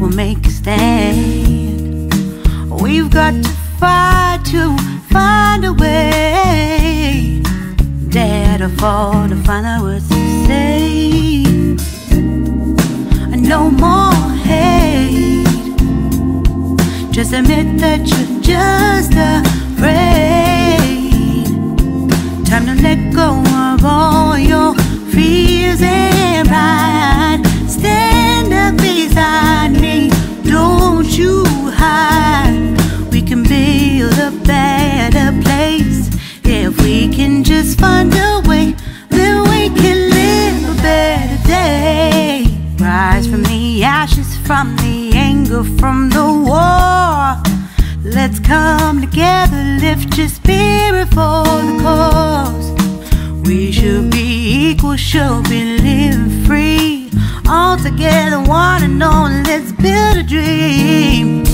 we'll make a stand. We've got to fight to find a way. Dare to fall to find our words to say. No more hate. Just admit that you're just afraid. Time to let go of all your fears and pride. Find a way. Then we can live a better day. Rise from the ashes, from the anger, from the war. Let's come together, lift your spirit for the cause. We should be equal, should be living free. All together, one and all, let's build a dream.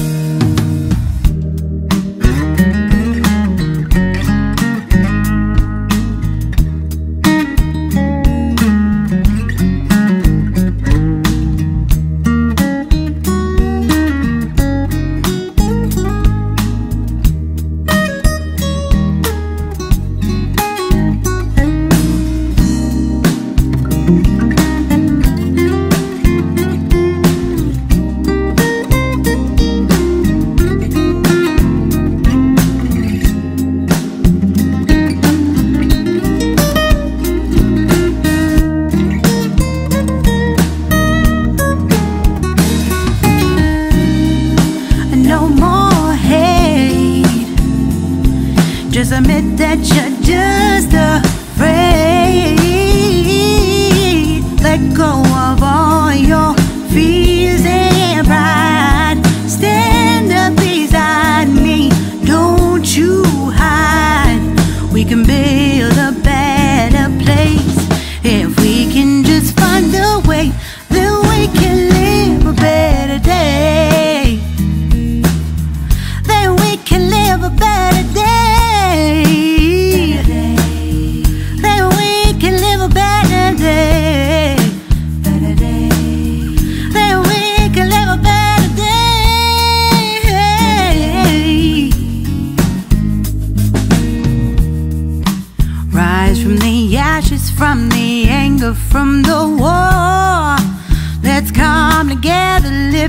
Go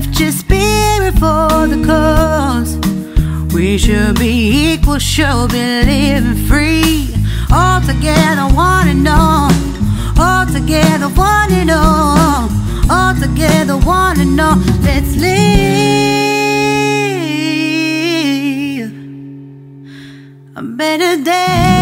lift your spirit for the cause. We should be equal, should be living free. All together, one and all. All together, one and all. All together, one and all. Let's live a better day.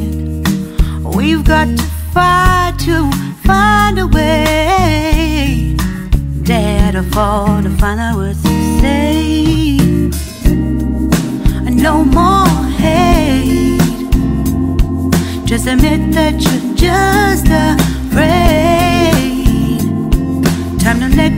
We've got to fight to find a way. Dare to fall to find out what to say. No more hate. Just admit that you're just afraid. Time to let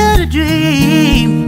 let's a dream.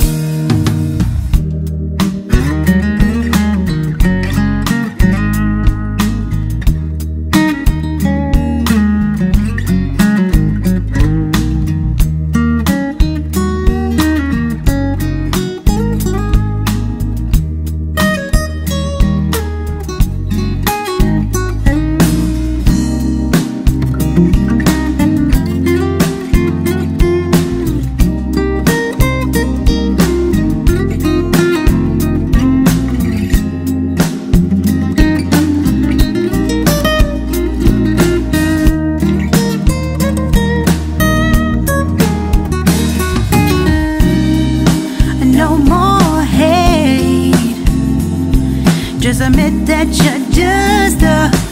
Just admit that you're just afraid.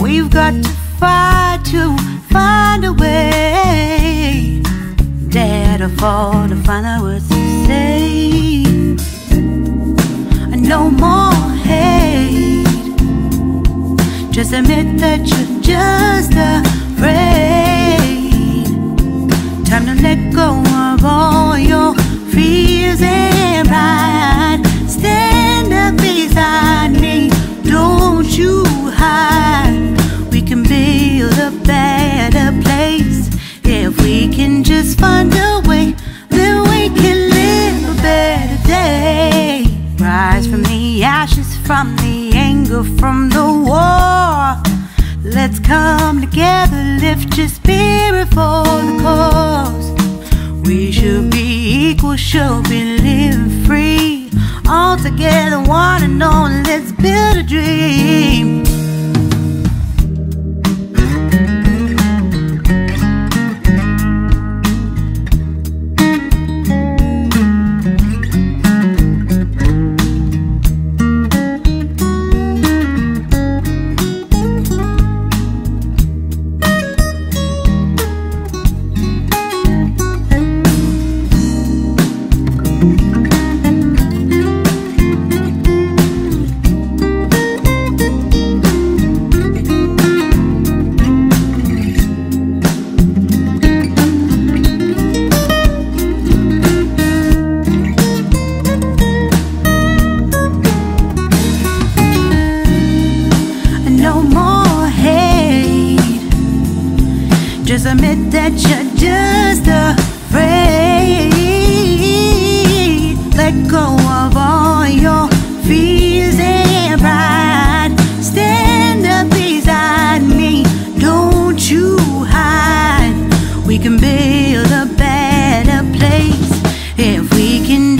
We've got to fight to find a way. Dare to fall to find out what to say. No more hate. Just admit that you're should be equal, should be living free. All together, one and all, let's build a dream. build a better place. If we can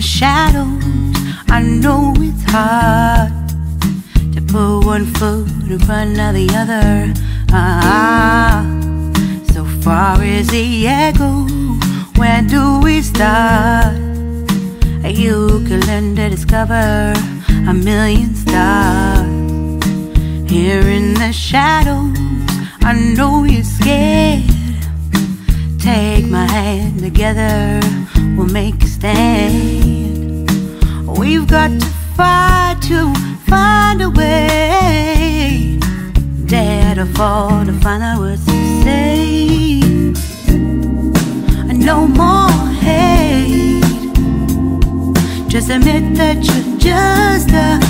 The shadows, I know it's hard to put one foot in front of the other. Ah, so far is the echo. Where do we start? You can learn to discover a million stars. Here in the shadows, I know you're scared. Take my hand together, we'll make a stand. Fall to find out what to say. And no more hate. Just admit that you're just afraid.